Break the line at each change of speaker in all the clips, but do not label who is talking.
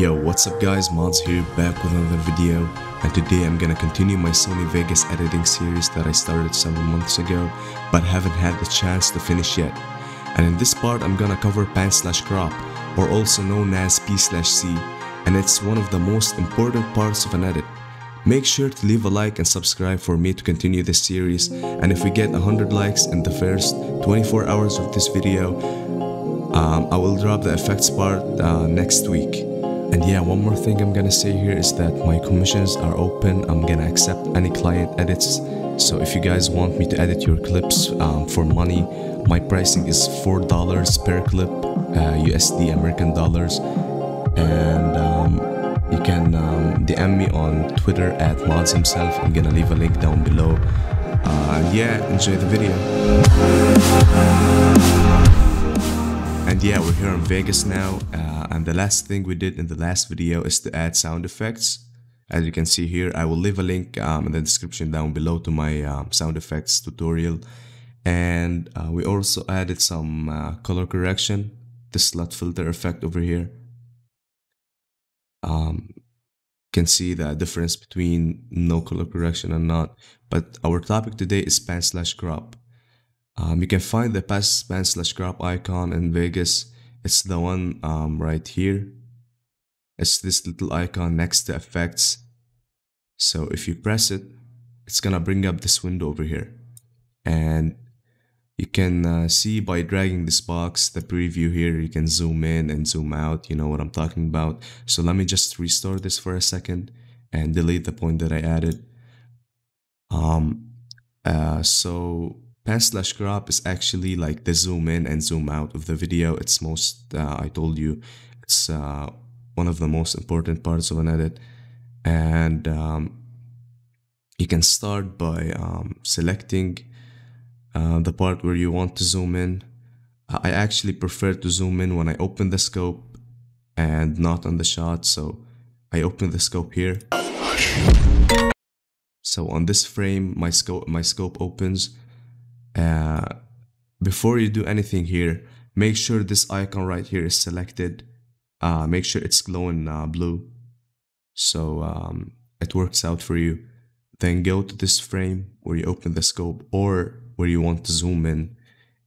Yo, what's up guys, Modz here, back with another video and today I'm gonna continue my Sony Vegas editing series that I started several months ago but haven't had the chance to finish yet. And in this part I'm gonna cover pan slash crop or also known as P slash C and it's one of the most important parts of an edit. Make sure to leave a like and subscribe for me to continue this series and if we get 100 likes in the first 24 hours of this video um, I will drop the effects part uh, next week. And yeah, one more thing I'm gonna say here is that my commissions are open. I'm gonna accept any client edits. So if you guys want me to edit your clips um, for money, my pricing is $4 per clip, uh, USD American dollars. And um, you can um, DM me on Twitter at Modz himself. I'm gonna leave a link down below. Uh, yeah, enjoy the video. And yeah, we're here in Vegas now. Uh, and the last thing we did in the last video is to add sound effects. As you can see here, I will leave a link um, in the description down below to my um, sound effects tutorial. And uh, we also added some uh, color correction, the slot filter effect over here. Um, can see the difference between no color correction and not. But our topic today is pan slash crop. Um, you can find the pass pan slash crop icon in Vegas. It's the one um, right here. It's this little icon next to effects. So if you press it, it's gonna bring up this window over here. And you can uh, see by dragging this box, the preview here, you can zoom in and zoom out. You know what I'm talking about. So let me just restore this for a second and delete the point that I added. Um, uh, so pan slash crop is actually like the zoom in and zoom out of the video. It's most, uh, I told you, it's uh, one of the most important parts of an edit. And um, you can start by um, selecting uh, the part where you want to zoom in. I actually prefer to zoom in when I open the scope and not on the shot. So I open the scope here. So on this frame, my scope, my scope opens uh, before you do anything here make sure this icon right here is selected. Uh, make sure it's glowing uh, blue. So um, it works out for you. Then go to this frame where you open the scope or where you want to zoom in.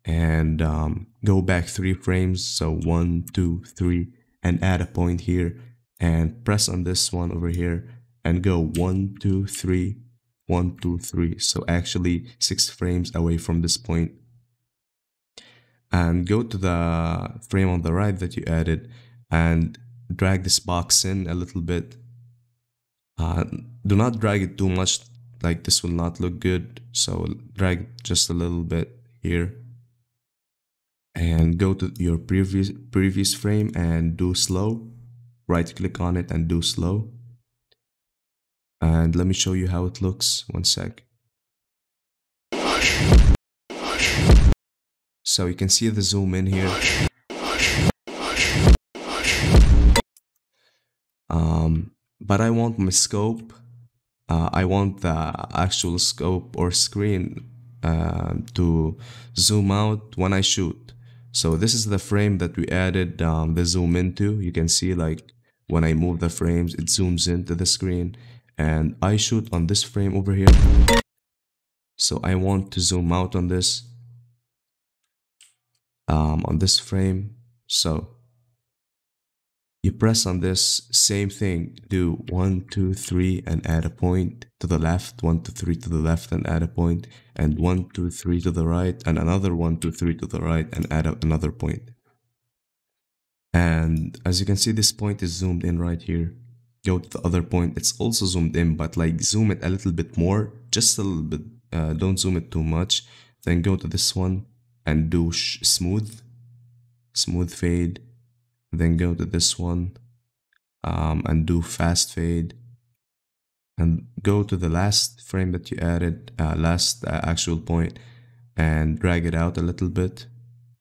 And um, go back three frames. So one two three and add a point here. And press on this one over here and go one two three one, two, three. So actually six frames away from this point. And go to the frame on the right that you added and drag this box in a little bit. Uh, do not drag it too much, like this will not look good. So drag just a little bit here. And go to your previous previous frame and do slow. Right click on it and do slow and let me show you how it looks. One sec. So you can see the zoom in here. Um, but I want my scope uh, I want the actual scope or screen uh, to zoom out when I shoot. So this is the frame that we added um, the zoom into. You can see like when I move the frames it zooms into the screen and I shoot on this frame over here. So I want to zoom out on this um, on this frame. So you press on this same thing do one two three and add a point to the left one two three to the left and add a point and one two three to the right and another one two three to the right and add another point. point. And as you can see this point is zoomed in right here go to the other point it's also zoomed in but like zoom it a little bit more just a little bit uh, don't zoom it too much then go to this one and do smooth smooth fade then go to this one um, and do fast fade and go to the last frame that you added uh, last uh, actual point and drag it out a little bit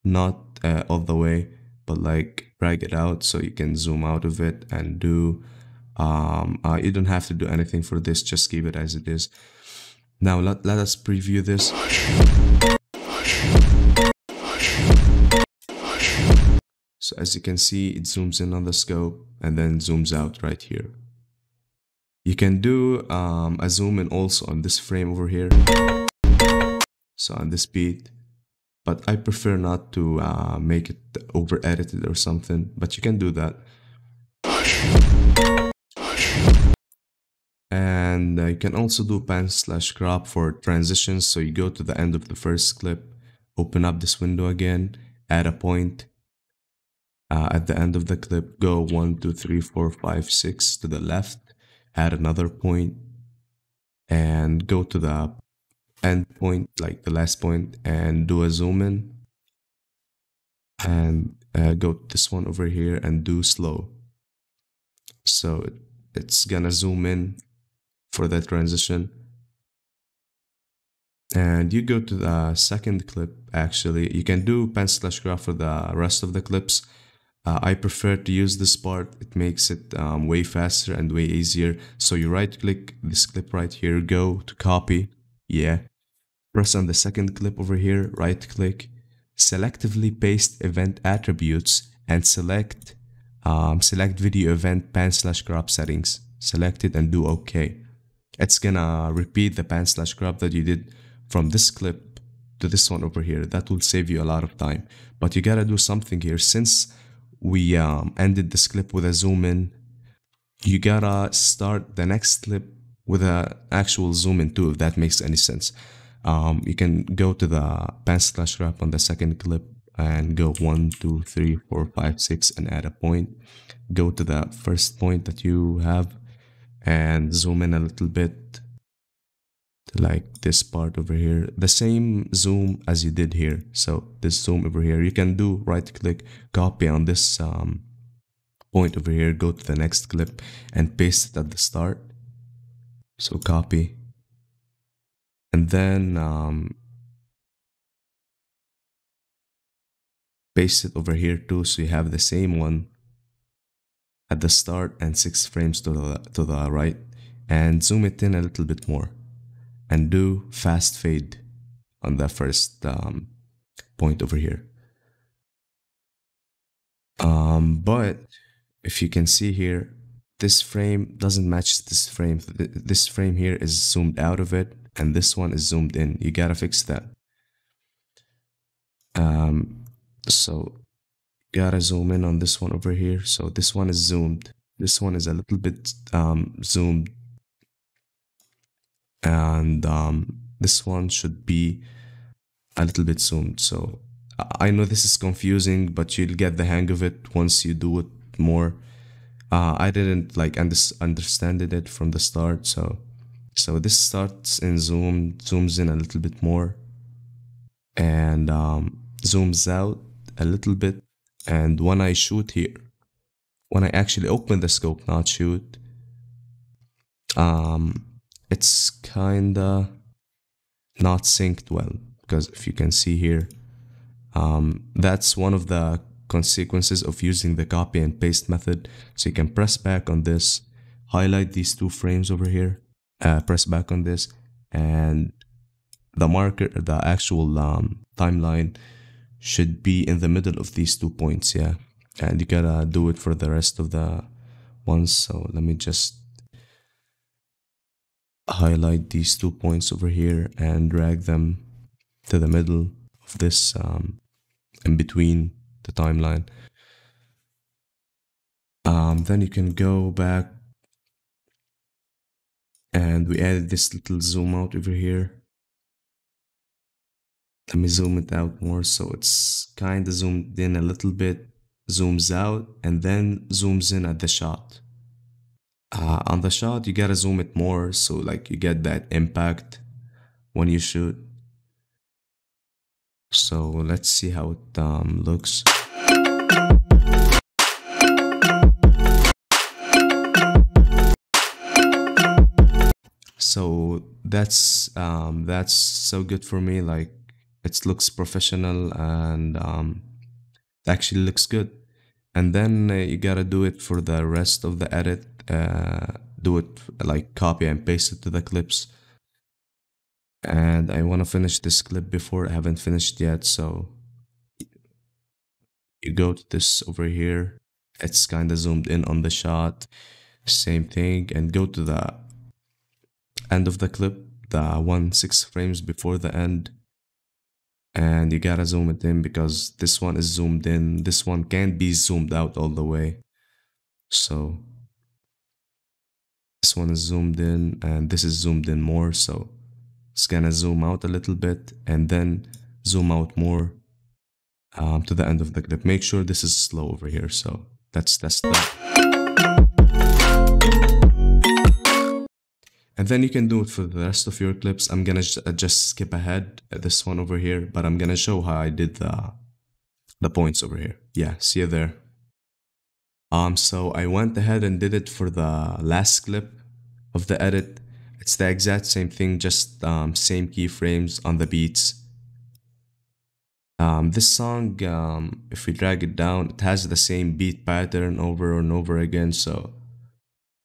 not uh, all the way but like drag it out so you can zoom out of it and do um, uh, you don't have to do anything for this just keep it as it is now let, let us preview this so as you can see it zooms in on the scope and then zooms out right here. You can do um, a zoom in also on this frame over here. So on this beat, but I prefer not to uh, make it over edited or something, but you can do that. And uh, you can also do pan slash crop for transitions. So you go to the end of the first clip, open up this window again, add a point. Uh, at the end of the clip, go one, two, three, four, five, six to the left, add another point, and go to the end point, like the last point, and do a zoom in. And uh, go this one over here and do slow. So it's gonna zoom in for that transition. And you go to the second clip actually. You can do pen slash graph for the rest of the clips. Uh, I prefer to use this part. It makes it um, way faster and way easier. So you right click this clip right here, go to copy. Yeah. Press on the second clip over here, right click, selectively paste event attributes and select um, select video event pan slash crop settings. Select it and do OK. It's gonna repeat the pan slash crop that you did from this clip to this one over here. That will save you a lot of time. But you gotta do something here. Since we um, ended this clip with a zoom in, you gotta start the next clip with an actual zoom in too, if that makes any sense. Um, you can go to the pan slash crop on the second clip and go one, two, three, four, five, six, and add a point. Go to the first point that you have and zoom in a little bit to like this part over here. The same zoom as you did here. So this zoom over here, you can do right click, copy on this um, point over here, go to the next clip and paste it at the start. So copy. And then um, paste it over here too so you have the same one at the start and six frames to the, to the right and zoom it in a little bit more and do fast fade on the first um, point over here. Um, but if you can see here this frame doesn't match this frame. This frame here is zoomed out of it and this one is zoomed in. You gotta fix that. Um, so gotta zoom in on this one over here. So this one is zoomed. This one is a little bit um, zoomed. And um, this one should be a little bit zoomed. So I know this is confusing but you'll get the hang of it once you do it more. Uh, I didn't like under understand it from the start. So so this starts in zoom zooms in a little bit more. And um, zooms out a little bit and when I shoot here when I actually open the scope not shoot um it's kinda not synced well because if you can see here um that's one of the consequences of using the copy and paste method. So you can press back on this highlight these two frames over here uh, press back on this and the marker the actual um, timeline should be in the middle of these two points yeah. And you gotta do it for the rest of the ones. So let me just highlight these two points over here and drag them to the middle of this um, in between the timeline. Um, then you can go back and we added this little zoom out over here let me zoom it out more. So it's kind of zoomed in a little bit zooms out and then zooms in at the shot. Uh, on the shot you gotta zoom it more. So like you get that impact when you shoot. So let's see how it um, looks. So that's um, that's so good for me like it looks professional and um, actually looks good. And then uh, you gotta do it for the rest of the edit uh, do it like copy and paste it to the clips. And I want to finish this clip before I haven't finished yet so you go to this over here. It's kind of zoomed in on the shot. Same thing and go to the end of the clip the one six frames before the end and you gotta zoom it in because this one is zoomed in. This one can't be zoomed out all the way. So this one is zoomed in and this is zoomed in more. So it's gonna zoom out a little bit and then zoom out more um, to the end of the clip. Make sure this is slow over here. So that's that's that and then you can do it for the rest of your clips. I'm gonna uh, just skip ahead this one over here but i'm gonna show how i did the the points over here. Yeah see you there. Um so i went ahead and did it for the last clip of the edit. It's the exact same thing just um, same keyframes on the beats. Um, this song um, if we drag it down it has the same beat pattern over and over again so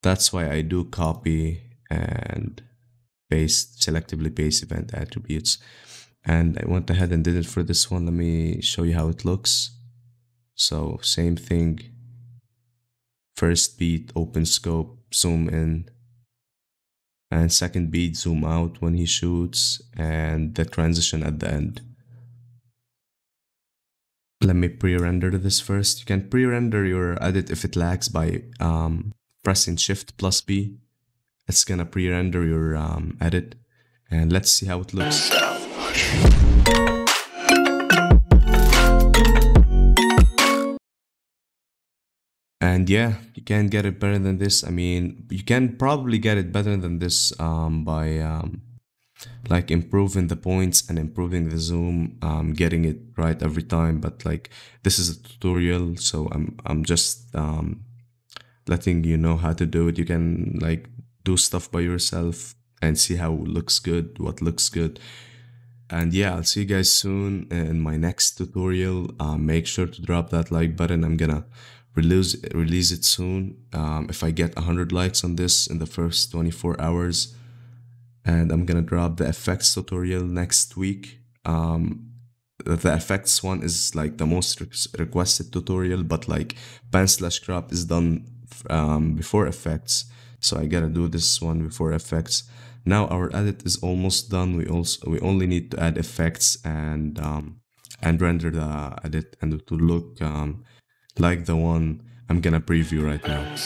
that's why I do copy and paste selectively paste event attributes. And I went ahead and did it for this one. Let me show you how it looks. So same thing. First beat open scope zoom in. And second beat zoom out when he shoots and the transition at the end. Let me pre-render this first. You can pre-render your edit if it lags by um, pressing shift plus B it's gonna pre-render your um, edit. And let's see how it looks. And yeah you can't get it better than this. I mean you can probably get it better than this um, by um, like improving the points and improving the zoom um, getting it right every time. But like this is a tutorial so i'm i'm just um, letting you know how to do it. You can like do stuff by yourself and see how looks good what looks good. And yeah i'll see you guys soon in my next tutorial. Uh, make sure to drop that like button. I'm gonna release release it soon. Um, if i get 100 likes on this in the first 24 hours and i'm gonna drop the effects tutorial next week. Um, the effects one is like the most requested tutorial but like pan slash crop is done um, before effects so i gotta do this one before effects now our edit is almost done we also we only need to add effects and um, and render the edit and to look um, like the one I'm gonna preview right now.